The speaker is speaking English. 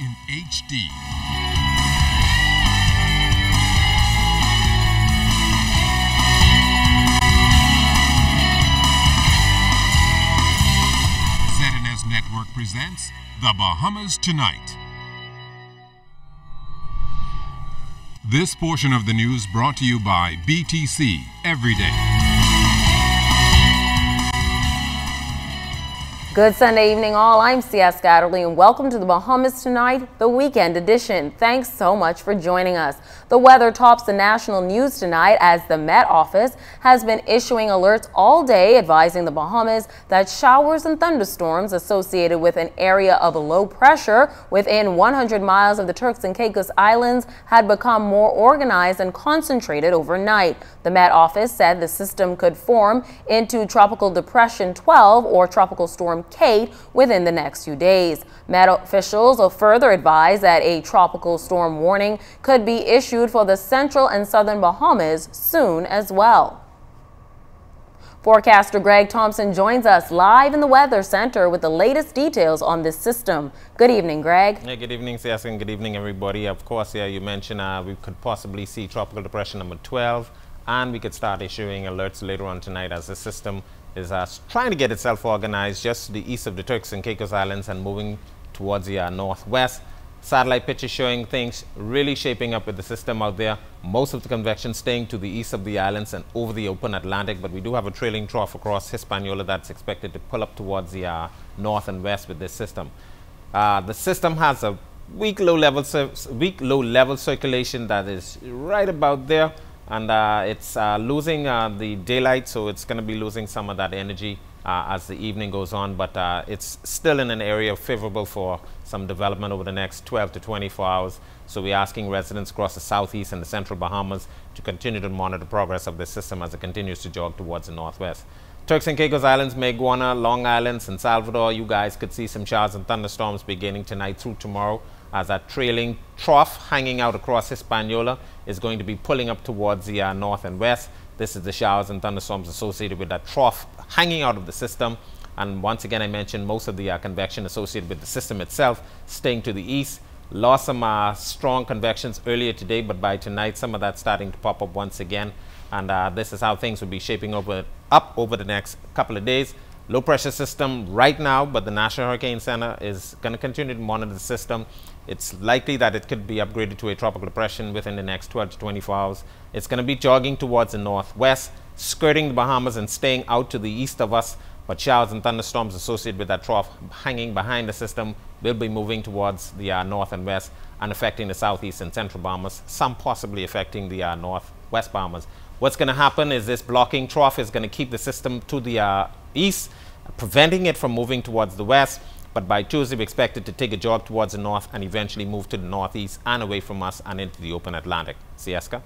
in HD. ZNS Network presents The Bahamas Tonight. This portion of the news brought to you by BTC Every Day. Good Sunday evening, all. I'm C.S. Scatterly, and welcome to the Bahamas Tonight, the weekend edition. Thanks so much for joining us. The weather tops the national news tonight as the Met Office has been issuing alerts all day advising the Bahamas that showers and thunderstorms associated with an area of low pressure within 100 miles of the Turks and Caicos Islands had become more organized and concentrated overnight. The Met Office said the system could form into Tropical Depression 12 or Tropical Storm Kate within the next few days. Met officials further advise that a tropical storm warning could be issued for the central and southern Bahamas soon as well. Forecaster Greg Thompson joins us live in the Weather Center with the latest details on this system. Good evening, Greg. Yeah, good evening, Sias, and good evening, everybody. Of course, yeah, you mentioned uh, we could possibly see Tropical Depression number 12, and we could start issuing alerts later on tonight as the system is uh, trying to get itself organized just to the east of the Turks and Caicos Islands and moving towards the uh, northwest. Satellite pictures showing things really shaping up with the system out there. Most of the convection staying to the east of the islands and over the open Atlantic, but we do have a trailing trough across Hispaniola that's expected to pull up towards the uh, north and west with this system. Uh, the system has a weak low level weak low level circulation that is right about there and uh, it's uh, losing uh, the daylight so it's going to be losing some of that energy as the evening goes on. But it's still in an area favorable for some development over the next 12 to 24 hours. So we're asking residents across the southeast and the central Bahamas to continue to monitor the progress of the system as it continues to jog towards the northwest. Turks and Caicos Islands, Mayaguana, Long Island, San Salvador, you guys could see some showers and thunderstorms beginning tonight through tomorrow as that trailing trough hanging out across Hispaniola is going to be pulling up towards the uh, north and west. This is the showers and thunderstorms associated with that trough hanging out of the system. And once again, I mentioned most of the uh, convection associated with the system itself staying to the east. Lost some uh, strong convections earlier today, but by tonight, some of that starting to pop up once again. And uh, this is how things will be shaping over, up over the next couple of days low pressure system right now, but the National Hurricane Center is going to continue to monitor the system. It's likely that it could be upgraded to a tropical depression within the next 12 to 24 hours. It's going to be jogging towards the northwest, skirting the Bahamas and staying out to the east of us. But showers and thunderstorms associated with that trough hanging behind the system will be moving towards the uh, north and west and affecting the southeast and central Bahamas, some possibly affecting the uh, northwest Bahamas. What's going to happen is this blocking trough is going to keep the system to the uh, east, preventing it from moving towards the west. But by Tuesday, we expect it to take a jog towards the north and eventually move to the northeast and away from us and into the open Atlantic. Sieska?